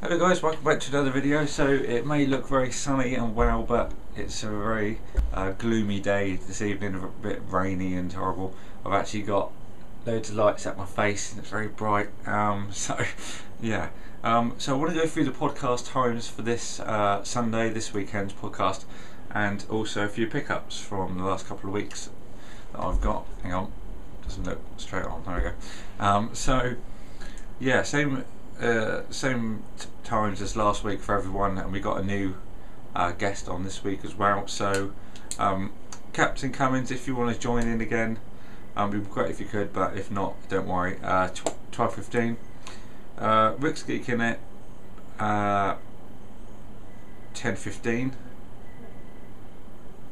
Hello guys, welcome back to another video. So it may look very sunny and well, but it's a very uh, gloomy day this evening, a bit rainy and horrible. I've actually got loads of lights at my face and it's very bright. Um, so yeah, um, so I want to go through the podcast times for this uh, Sunday, this weekend's podcast, and also a few pickups from the last couple of weeks that I've got. Hang on, doesn't look straight on. There we go. Um, so yeah, same uh, same times as last week for everyone, and we got a new uh, guest on this week as well. So, um, Captain Cummins, if you want to join in again, um, it'd be great if you could, but if not, don't worry. Uh, twelve fifteen. Uh, Rick's geeking it. Uh, ten fifteen.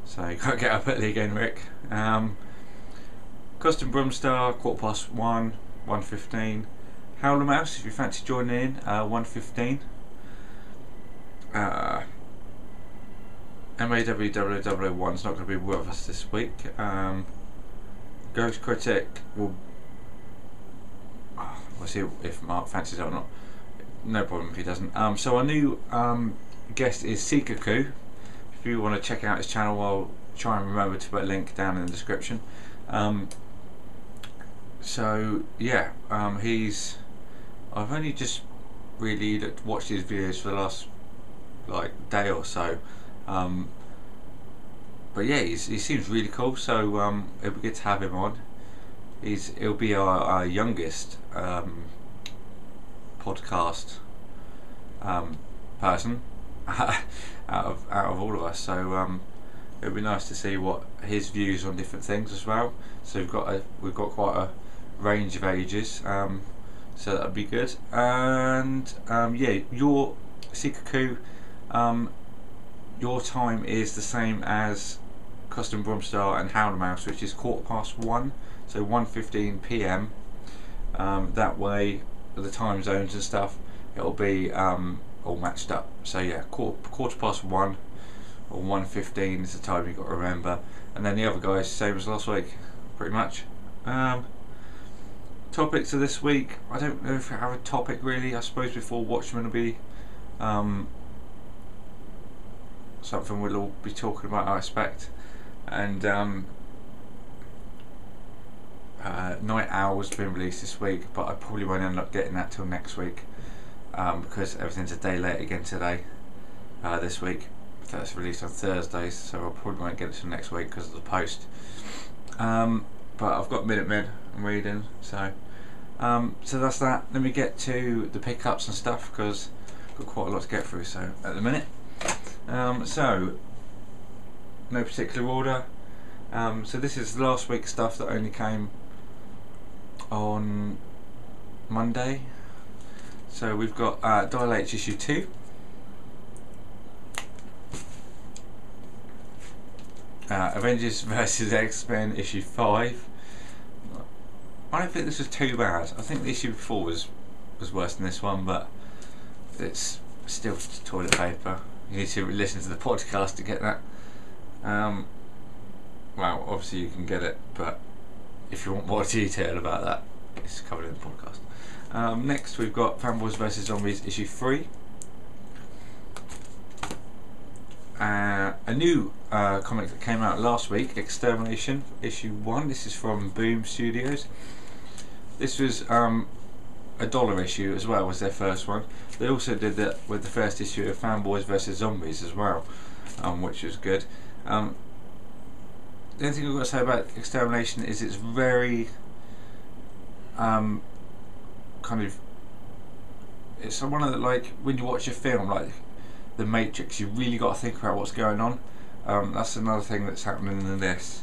So you can't get up early again, Rick. Um, Custom Brumstar, quarter past one, one fifteen. Howler Mouse, if you fancy joining in, uh, 115. Uh, MAWWW1's not going to be with us this week. Um, Ghost Critic will. Oh, we'll see if Mark fancies it or not. No problem if he doesn't. Um, so our new um, guest is Sikaku. If you want to check out his channel, I'll try and remember to put a link down in the description. Um, so yeah, um, he's I've only just really watched his videos for the last like day or so. Um, but yeah, he seems really cool. So um, it'll be good to have him on. He's he'll be our, our youngest um, podcast um, person out of out of all of us. So um, it'll be nice to see what his views on different things as well. So we've got a we've got quite a range of ages. Um, so that'd be good. And um, yeah, your Sikaku, um, your time is the same as Custom Brumstar and Howler Mouse, which is quarter past one, so 1:15 p.m. Um, that way, the time zones and stuff, it'll be um, all matched up. So yeah, quarter, quarter past one or 1:15 is the time you've got to remember. And then the other guys, same as last week, pretty much. Um, topics of this week I don't know if I have a topic really. I suppose before Watchmen will be um, something we'll all be talking about I expect. And um, uh, Nite Owl has been released this week but I probably won't end up getting that till next week um, because everything's a day late again today uh, this week. That's released on Thursdays so I probably won't get it till next week because of the post. Um, but I've got Minutemen I'm reading so um, so that's that. Let me get to the pickups and stuff because I've got quite a lot to get through. So at the minute, um, so no particular order. Um, so this is last week's stuff that only came on Monday. So we've got uh, Dial H issue two. Uh, Avengers vs X Men issue five. I don't think this was too bad. I think the issue before was was worse than this one, but it's still toilet paper. You need to listen to the podcast to get that. Um, well, obviously you can get it, but if you want more detail about that, it's covered in the podcast. Um, next, we've got Fanboys vs Zombies issue three. Uh, a new uh, comic that came out last week, Extermination issue one. This is from Boom Studios. This was um, a dollar issue as well, was their first one. They also did that with the first issue of Fanboys vs Zombies as well, um, which was good. Um, the only thing I've got to say about Extermination is it's very um, kind of it's one of the like when you watch a film like The Matrix, you really got to think about what's going on. Um, that's another thing that's happening in this,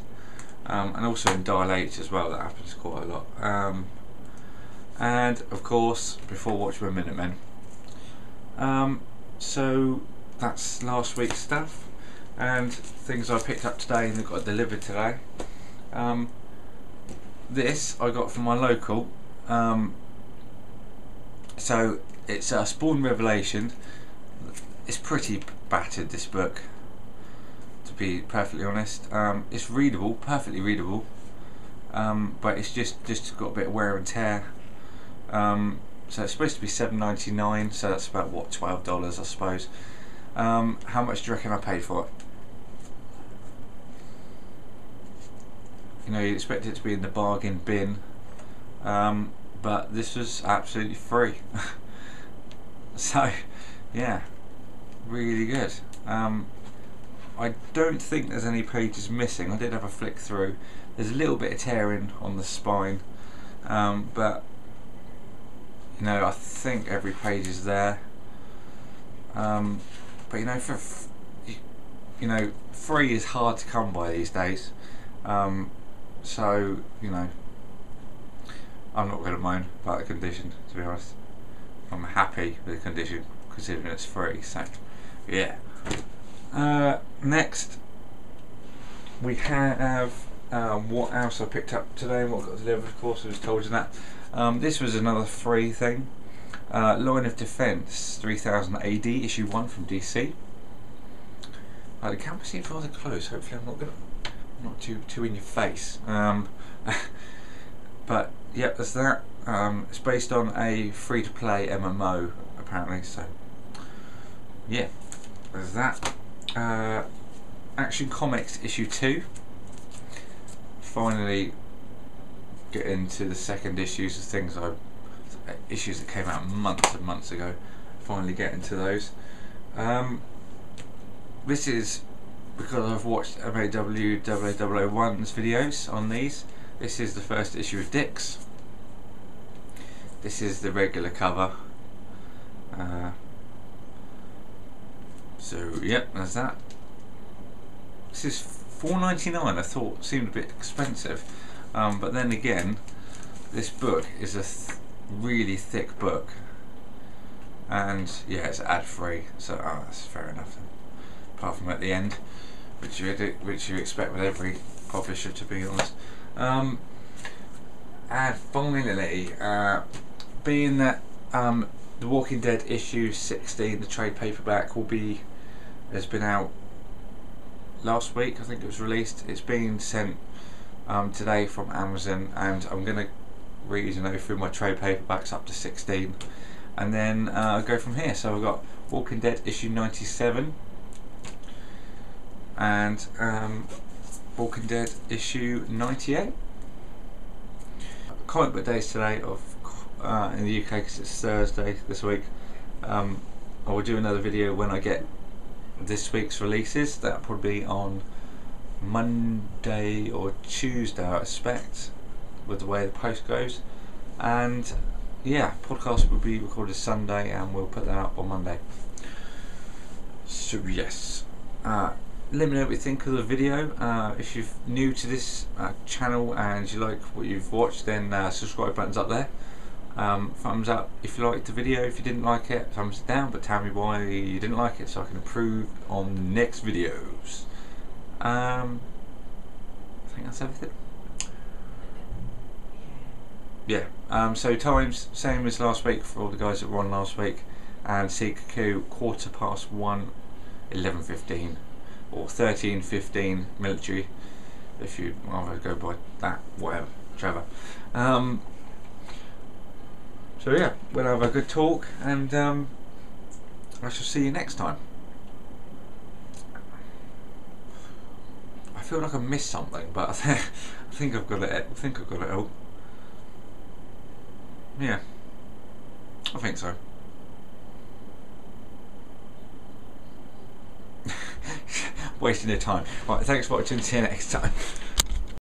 um, and also in Dial H as well. That happens quite a lot. And of course before Watchmen Minutemen. Um, so that's last week's stuff and things I picked up today and got delivered today. Um, this I got from my local. Um, so it's a Spawn Revelation. It's pretty battered this book, to be perfectly honest. Um, it's readable, perfectly readable, um, but it's just just got a bit of wear and tear um, so it's supposed to be seven ninety nine. So that's about what twelve dollars, I suppose. Um, how much do you reckon I paid for it? You know, you expect it to be in the bargain bin, um, but this was absolutely free. so, yeah, really good. Um, I don't think there's any pages missing. I did have a flick through. There's a little bit of tearing on the spine, um, but know I think every page is there. Um, but you know, for you know, free is hard to come by these days. Um, so you know, I'm not going to moan about the condition. To be honest, I'm happy with the condition considering it's free. So yeah. Uh, next, we have um, what else I picked up today and what got delivered. Of course, I was told you that. Um, this was another free thing. Uh, Line of Defense 3000 AD, issue 1 from DC. Uh, the camera seems rather close. Hopefully, I'm not gonna, not too too in your face. Um, but yep, that's that. Um, it's based on a free-to-play MMO, apparently. So yeah, there's that. Uh, Action Comics issue 2. Finally get into the second issues of things I issues that came out months and months ago. Finally get into those. Um, this is because I've watched MAW 0001's videos on these. This is the first issue of Dix. This is the regular cover. Uh, so yep, there's that. This is four ninety nine. I thought seemed a bit expensive, um, but then again, this book is a th really thick book, and yeah, it's ad free. So oh, that's fair enough. Then. Apart from at the end, which you which you expect with every publisher, to be honest. Um, and finally, uh, being that um, the Walking Dead issue 16, the trade paperback, will be has been out last week. I think it was released. It's been sent um, today from Amazon, and I'm going to read you know through my trade paperbacks up to 16, and then uh, go from here. So I've got Walking Dead issue 97, and um, Walking Dead issue 98. Comic book days today of uh, in the UK because it's Thursday this week. Um, I will do another video when I get this week's releases. That'll probably be on Monday or Tuesday, I expect, with the way the post goes. And yeah, podcast will be recorded Sunday, and we'll put that out on Monday. So yes, uh, let me know what you think of the video. Uh, if you're new to this uh, channel and you like what you've watched, then uh, subscribe button's up there. Um, thumbs up if you liked the video, if you didn't like it, thumbs down, but tell me why you didn't like it so I can improve on the next videos. Um, I think that's everything. Yeah, um, so times, same as last week for all the guys that were on last week, and Seikaku quarter past 1, 11.15, or 13.15 military, if you rather go by that, whatever, Trevor. Um, so yeah, we'll have a good talk and um, I shall see you next time. I feel like I missed something, but I, th I think I've got it. I think I've got it all. Yeah, I think so. Wasting your time. Right, thanks for watching. See you next time.